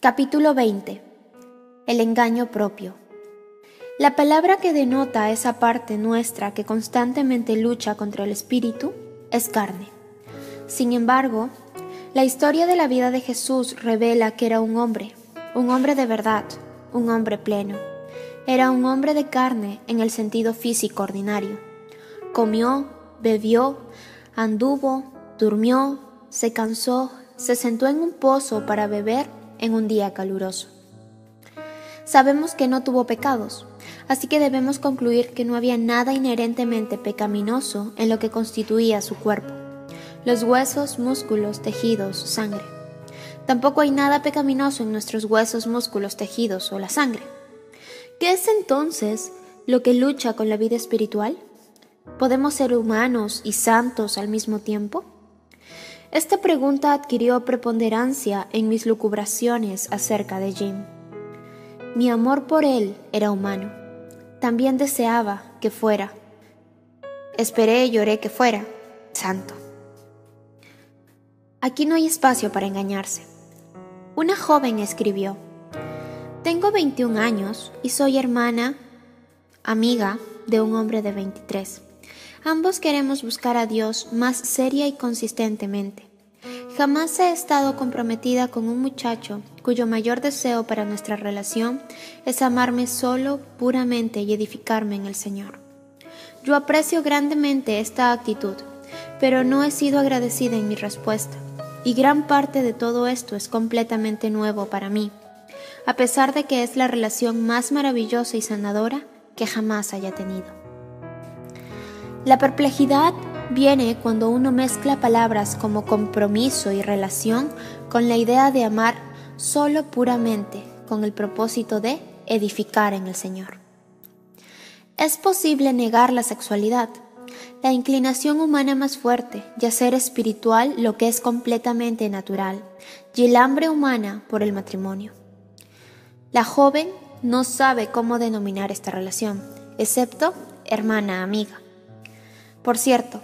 Capítulo 20. El engaño propio. La palabra que denota esa parte nuestra que constantemente lucha contra el espíritu es carne. Sin embargo, la historia de la vida de Jesús revela que era un hombre, un hombre de verdad, un hombre pleno. Era un hombre de carne en el sentido físico ordinario. Comió, bebió, anduvo, durmió, se cansó, se sentó en un pozo para beber en un día caluroso. Sabemos que no tuvo pecados, así que debemos concluir que no había nada inherentemente pecaminoso en lo que constituía su cuerpo, los huesos, músculos, tejidos, sangre. Tampoco hay nada pecaminoso en nuestros huesos, músculos, tejidos o la sangre. ¿Qué es entonces lo que lucha con la vida espiritual? ¿Podemos ser humanos y santos al mismo tiempo? Esta pregunta adquirió preponderancia en mis lucubraciones acerca de Jim. Mi amor por él era humano. También deseaba que fuera. Esperé y lloré que fuera santo. Aquí no hay espacio para engañarse. Una joven escribió, Tengo 21 años y soy hermana, amiga de un hombre de 23. Ambos queremos buscar a Dios más seria y consistentemente. Jamás he estado comprometida con un muchacho cuyo mayor deseo para nuestra relación es amarme solo, puramente y edificarme en el Señor. Yo aprecio grandemente esta actitud, pero no he sido agradecida en mi respuesta, y gran parte de todo esto es completamente nuevo para mí, a pesar de que es la relación más maravillosa y sanadora que jamás haya tenido. La perplejidad viene cuando uno mezcla palabras como compromiso y relación con la idea de amar solo puramente con el propósito de edificar en el Señor. Es posible negar la sexualidad, la inclinación humana más fuerte y hacer espiritual lo que es completamente natural, y el hambre humana por el matrimonio. La joven no sabe cómo denominar esta relación, excepto hermana amiga. Por cierto,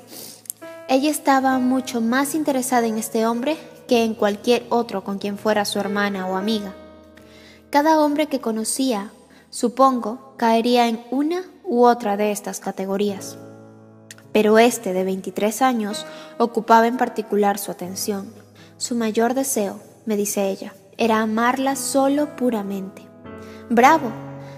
ella estaba mucho más interesada en este hombre que en cualquier otro con quien fuera su hermana o amiga. Cada hombre que conocía, supongo, caería en una u otra de estas categorías. Pero este de 23 años ocupaba en particular su atención. Su mayor deseo, me dice ella, era amarla solo puramente. ¡Bravo!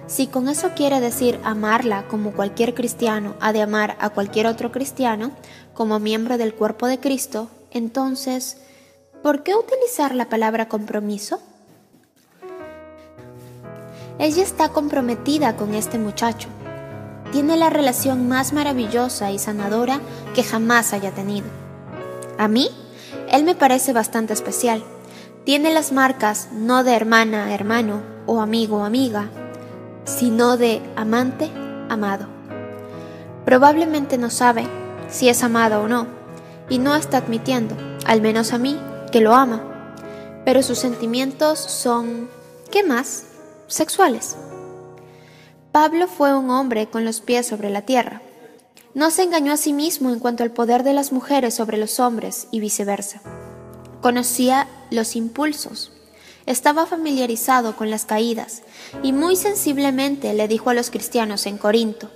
Si con eso quiere decir amarla como cualquier cristiano ha de amar a cualquier otro cristiano, como miembro del cuerpo de Cristo, entonces, ¿por qué utilizar la palabra compromiso? Ella está comprometida con este muchacho. Tiene la relación más maravillosa y sanadora que jamás haya tenido. A mí, él me parece bastante especial. Tiene las marcas no de hermana, hermano o amigo amiga, sino de amante, amado. Probablemente no sabe si es amado o no, y no está admitiendo, al menos a mí, que lo ama, pero sus sentimientos son, ¿qué más? Sexuales. Pablo fue un hombre con los pies sobre la tierra. No se engañó a sí mismo en cuanto al poder de las mujeres sobre los hombres y viceversa. Conocía los impulsos, estaba familiarizado con las caídas y muy sensiblemente le dijo a los cristianos en Corinto,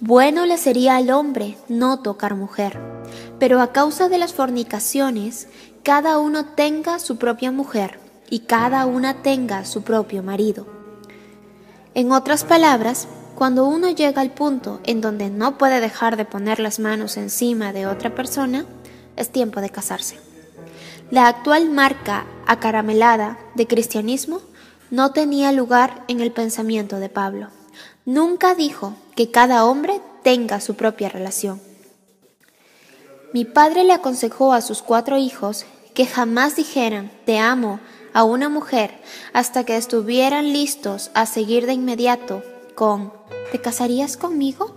bueno le sería al hombre no tocar mujer, pero a causa de las fornicaciones, cada uno tenga su propia mujer y cada una tenga su propio marido. En otras palabras, cuando uno llega al punto en donde no puede dejar de poner las manos encima de otra persona, es tiempo de casarse. La actual marca acaramelada de cristianismo no tenía lugar en el pensamiento de Pablo. Nunca dijo que cada hombre tenga su propia relación. Mi padre le aconsejó a sus cuatro hijos que jamás dijeran te amo a una mujer hasta que estuvieran listos a seguir de inmediato con ¿te casarías conmigo?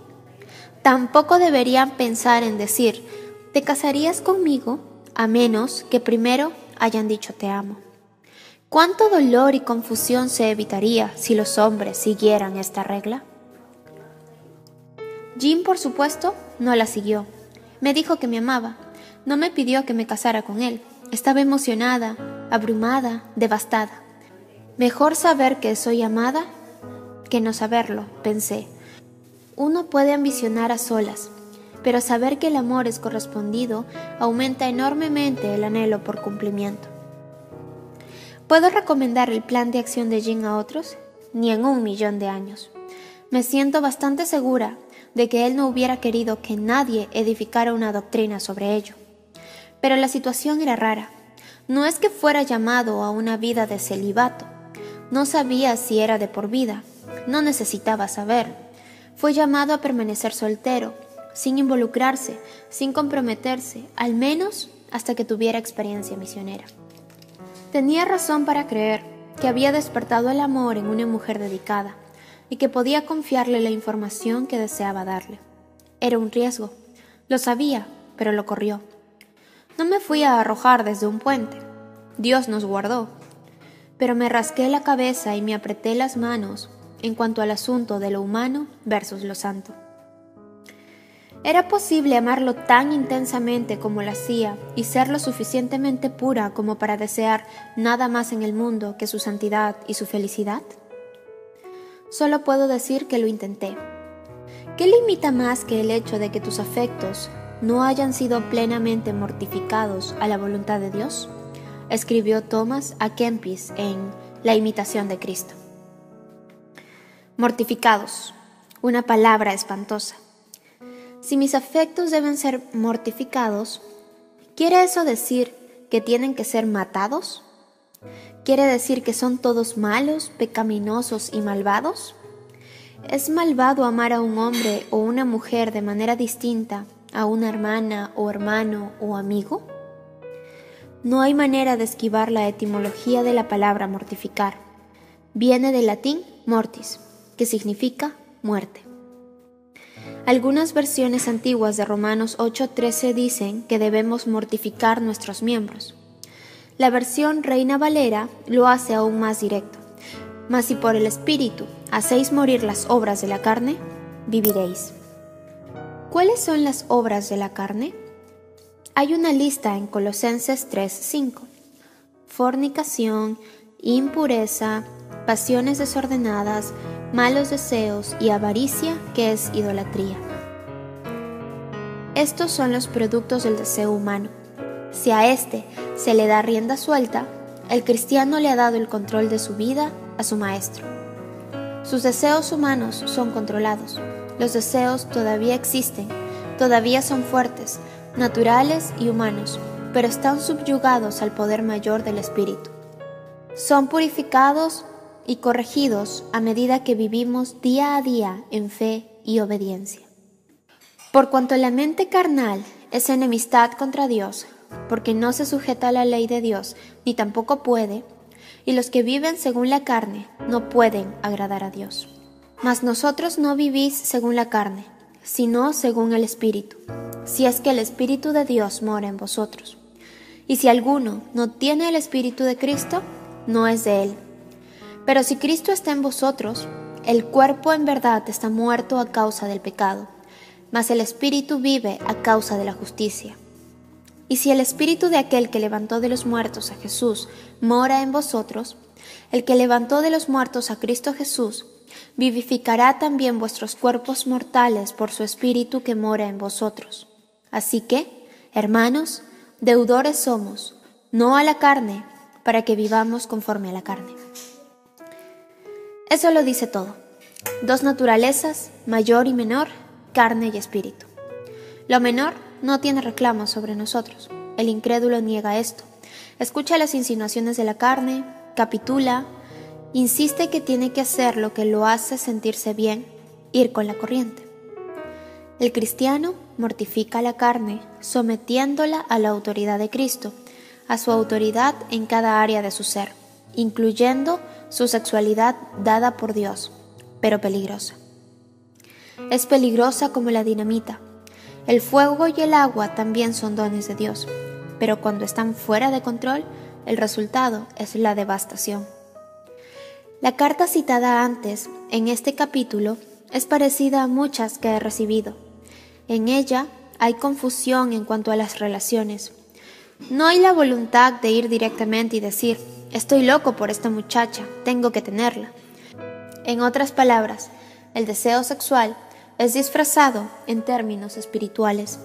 Tampoco deberían pensar en decir ¿te casarías conmigo? A menos que primero hayan dicho te amo. ¿Cuánto dolor y confusión se evitaría si los hombres siguieran esta regla? Jim, por supuesto, no la siguió. Me dijo que me amaba. No me pidió que me casara con él. Estaba emocionada, abrumada, devastada. Mejor saber que soy amada que no saberlo, pensé. Uno puede ambicionar a solas, pero saber que el amor es correspondido aumenta enormemente el anhelo por cumplimiento. ¿Puedo recomendar el plan de acción de Jin a otros? Ni en un millón de años. Me siento bastante segura de que él no hubiera querido que nadie edificara una doctrina sobre ello. Pero la situación era rara. No es que fuera llamado a una vida de celibato. No sabía si era de por vida. No necesitaba saber. Fue llamado a permanecer soltero, sin involucrarse, sin comprometerse, al menos hasta que tuviera experiencia misionera. Tenía razón para creer que había despertado el amor en una mujer dedicada y que podía confiarle la información que deseaba darle. Era un riesgo. Lo sabía, pero lo corrió. No me fui a arrojar desde un puente. Dios nos guardó. Pero me rasqué la cabeza y me apreté las manos en cuanto al asunto de lo humano versus lo santo. ¿Era posible amarlo tan intensamente como lo hacía y ser lo suficientemente pura como para desear nada más en el mundo que su santidad y su felicidad? Solo puedo decir que lo intenté. ¿Qué limita más que el hecho de que tus afectos no hayan sido plenamente mortificados a la voluntad de Dios? Escribió Thomas a Kempis en La imitación de Cristo. Mortificados, una palabra espantosa. Si mis afectos deben ser mortificados, ¿quiere eso decir que tienen que ser matados? ¿Quiere decir que son todos malos, pecaminosos y malvados? ¿Es malvado amar a un hombre o una mujer de manera distinta a una hermana o hermano o amigo? No hay manera de esquivar la etimología de la palabra mortificar. Viene del latín mortis, que significa muerte. Algunas versiones antiguas de Romanos 8:13 dicen que debemos mortificar nuestros miembros. La versión Reina Valera lo hace aún más directo. Mas si por el Espíritu hacéis morir las obras de la carne, viviréis. ¿Cuáles son las obras de la carne? Hay una lista en Colosenses 3:5. Fornicación, impureza, pasiones desordenadas, malos deseos y avaricia, que es idolatría. Estos son los productos del deseo humano. Si a éste se le da rienda suelta, el cristiano le ha dado el control de su vida a su maestro. Sus deseos humanos son controlados. Los deseos todavía existen, todavía son fuertes, naturales y humanos, pero están subyugados al poder mayor del Espíritu. Son purificados y corregidos a medida que vivimos día a día en fe y obediencia. Por cuanto la mente carnal es enemistad contra Dios, porque no se sujeta a la ley de Dios, ni tampoco puede, y los que viven según la carne no pueden agradar a Dios. Mas nosotros no vivís según la carne, sino según el Espíritu, si es que el Espíritu de Dios mora en vosotros. Y si alguno no tiene el Espíritu de Cristo, no es de él. Pero si Cristo está en vosotros, el cuerpo en verdad está muerto a causa del pecado, mas el Espíritu vive a causa de la justicia. Y si el Espíritu de aquel que levantó de los muertos a Jesús mora en vosotros, el que levantó de los muertos a Cristo Jesús, vivificará también vuestros cuerpos mortales por su Espíritu que mora en vosotros. Así que, hermanos, deudores somos, no a la carne, para que vivamos conforme a la carne. Eso lo dice todo. Dos naturalezas, mayor y menor, carne y espíritu. Lo menor no tiene reclamos sobre nosotros. El incrédulo niega esto. Escucha las insinuaciones de la carne, capitula, insiste que tiene que hacer lo que lo hace sentirse bien, ir con la corriente. El cristiano mortifica la carne, sometiéndola a la autoridad de Cristo, a su autoridad en cada área de su ser, incluyendo su sexualidad dada por Dios, pero peligrosa. Es peligrosa como la dinamita. El fuego y el agua también son dones de Dios, pero cuando están fuera de control, el resultado es la devastación. La carta citada antes, en este capítulo, es parecida a muchas que he recibido. En ella hay confusión en cuanto a las relaciones. No hay la voluntad de ir directamente y decir, Estoy loco por esta muchacha, tengo que tenerla. En otras palabras, el deseo sexual es disfrazado en términos espirituales.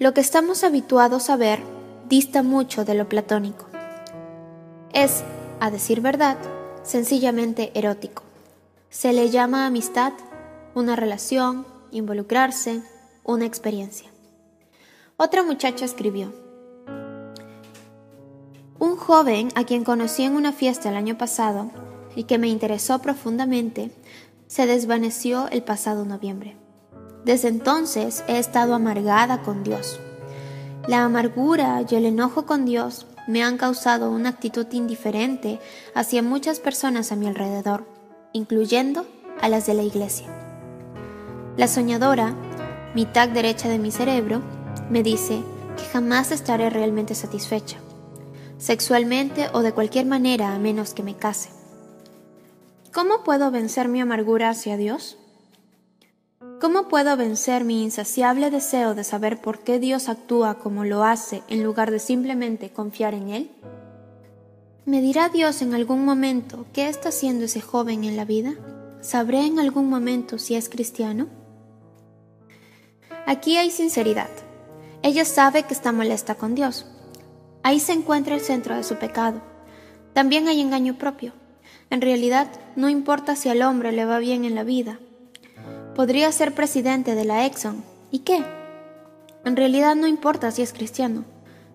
Lo que estamos habituados a ver dista mucho de lo platónico. Es, a decir verdad, sencillamente erótico. Se le llama amistad, una relación, involucrarse, una experiencia. Otra muchacha escribió, joven a quien conocí en una fiesta el año pasado y que me interesó profundamente, se desvaneció el pasado noviembre. Desde entonces he estado amargada con Dios. La amargura y el enojo con Dios me han causado una actitud indiferente hacia muchas personas a mi alrededor, incluyendo a las de la iglesia. La soñadora, mitad derecha de mi cerebro, me dice que jamás estaré realmente satisfecha, sexualmente o de cualquier manera a menos que me case. ¿Cómo puedo vencer mi amargura hacia Dios? ¿Cómo puedo vencer mi insaciable deseo de saber por qué Dios actúa como lo hace en lugar de simplemente confiar en Él? ¿Me dirá Dios en algún momento qué está haciendo ese joven en la vida? ¿Sabré en algún momento si es cristiano? Aquí hay sinceridad. Ella sabe que está molesta con Dios. Ahí se encuentra el centro de su pecado. También hay engaño propio. En realidad, no importa si al hombre le va bien en la vida, Podría ser presidente de la Exxon. ¿Y qué? En realidad no importa si es cristiano.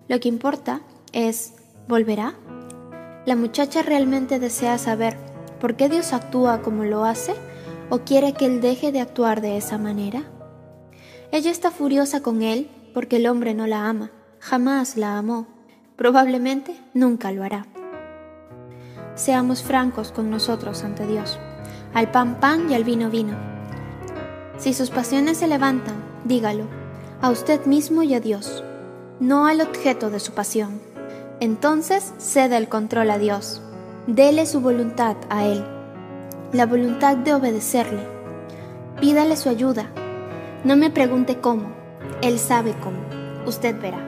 Lo que importa es, ¿volverá? ¿La muchacha realmente desea saber por qué Dios actúa como lo hace o quiere que él deje de actuar de esa manera? Ella está furiosa con él porque el hombre no la ama, jamás la amó, probablemente nunca lo hará. Seamos francos con nosotros ante Dios. Al pan pan y al vino vino. Si sus pasiones se levantan, dígalo, a usted mismo y a Dios, no al objeto de su pasión. Entonces ceda el control a Dios, dele su voluntad a Él, la voluntad de obedecerle. Pídale su ayuda. No me pregunte cómo, Él sabe cómo, usted verá.